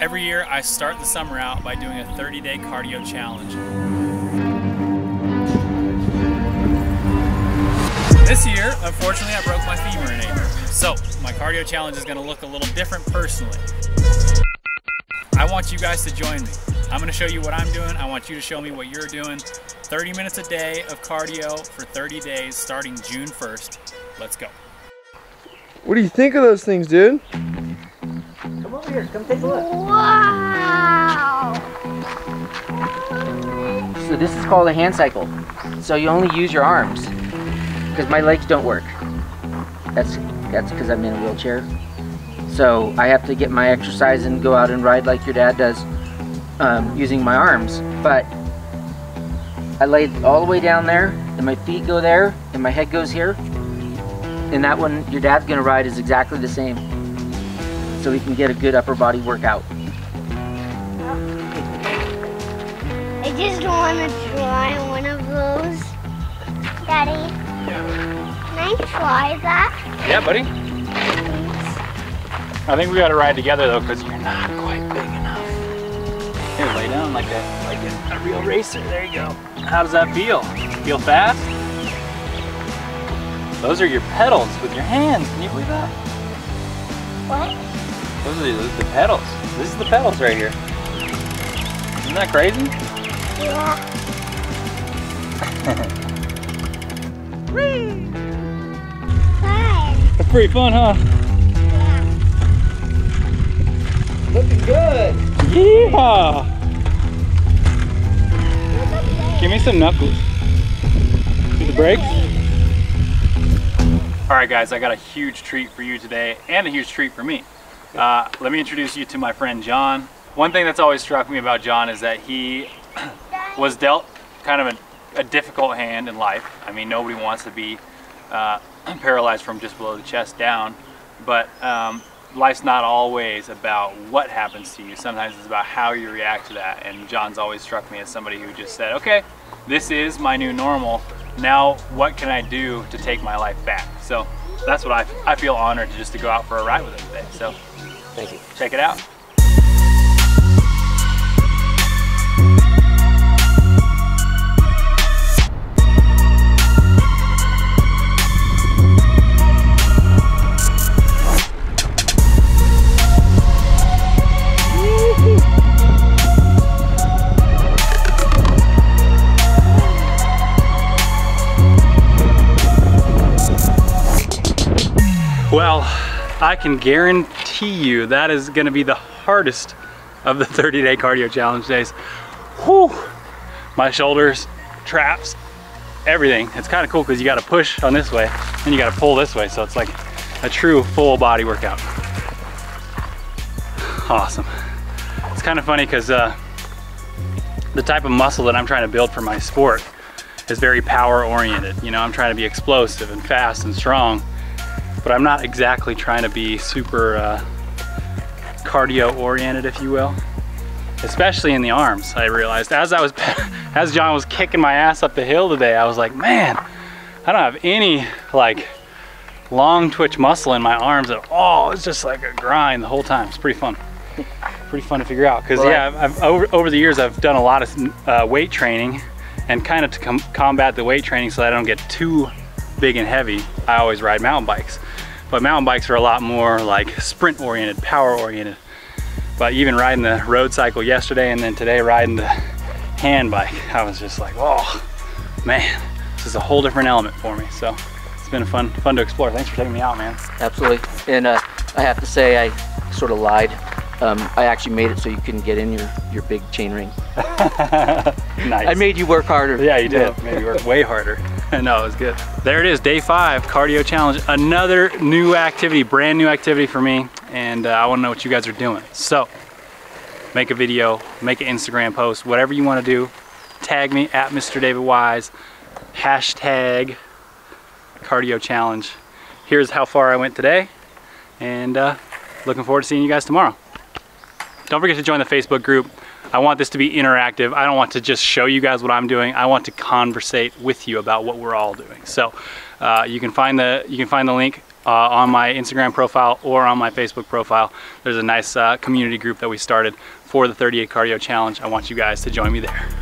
Every year I start the summer out by doing a 30 day cardio challenge. This year, unfortunately, I broke my femur in April. So my cardio challenge is gonna look a little different personally. I want you guys to join me. I'm gonna show you what I'm doing. I want you to show me what you're doing. 30 minutes a day of cardio for 30 days starting June 1st. Let's go. What do you think of those things, dude? Here, come take a look. Wow! So this is called a hand cycle. So you only use your arms because my legs don't work. That's that's because I'm in a wheelchair. So I have to get my exercise and go out and ride like your dad does um, using my arms. But I lay all the way down there and my feet go there and my head goes here. And that one your dad's gonna ride is exactly the same. So we can get a good upper body workout. I just want to try one of those. Daddy, can I try that? Yeah, buddy. please? I think we gotta ride together though, because you're not quite big enough. Here, lay down like a like a, a real racer. There you go. How does that feel? Feel fast? Those are your pedals with your hands. Can you believe that? What? Those are the, the pedals. This is the pedals right here. Isn't that crazy? Yeah. Fun. That's pretty fun, huh? Yeah. Looking good. Yeah! Give me some knuckles. See the brakes? All right, guys, I got a huge treat for you today and a huge treat for me. Uh, let me introduce you to my friend John. One thing that's always struck me about John is that he was dealt kind of a, a difficult hand in life. I mean, nobody wants to be uh, paralyzed from just below the chest down, but um, life's not always about what happens to you. Sometimes it's about how you react to that. And John's always struck me as somebody who just said, okay, this is my new normal. Now, what can I do to take my life back? So that's what I, I feel honored just to go out for a ride with him today. So Thank you. check it out. I can guarantee you that is gonna be the hardest of the 30 day cardio challenge days. Whew. My shoulders, traps, everything. It's kind of cool because you gotta push on this way and you gotta pull this way. So it's like a true full body workout. Awesome. It's kind of funny because uh, the type of muscle that I'm trying to build for my sport is very power oriented. You know, I'm trying to be explosive and fast and strong but I'm not exactly trying to be super uh, cardio oriented, if you will. Especially in the arms, I realized as I was, as John was kicking my ass up the hill today, I was like, man, I don't have any like long twitch muscle in my arms at all. It's just like a grind the whole time. It's pretty fun. Pretty fun to figure out. Cause Well, yeah, I've, I've, over, over the years, I've done a lot of uh, weight training and kind of to com combat the weight training so that I don't get too big and heavy, I always ride mountain bikes. But mountain bikes are a lot more like sprint oriented, power oriented. But even riding the road cycle yesterday and then today riding the hand bike, I was just like, oh man, this is a whole different element for me. So it's been a fun, fun to explore. Thanks for taking me out, man. Absolutely. And uh, I have to say, I sort of lied. Um, I actually made it so you couldn't get in your, your big chain ring. nice. I made you work harder. Yeah, you did. Maybe work way harder. no, it was good. There it is, day five, cardio challenge. Another new activity, brand new activity for me. And uh, I wanna know what you guys are doing. So, make a video, make an Instagram post, whatever you wanna do. Tag me at Mr. David Wise. Hashtag cardio challenge. Here's how far I went today. And uh, looking forward to seeing you guys tomorrow. Don't forget to join the Facebook group. I want this to be interactive. I don't want to just show you guys what I'm doing. I want to conversate with you about what we're all doing. So uh, you can find the you can find the link uh, on my Instagram profile or on my Facebook profile. There's a nice uh, community group that we started for the 38 Cardio Challenge. I want you guys to join me there.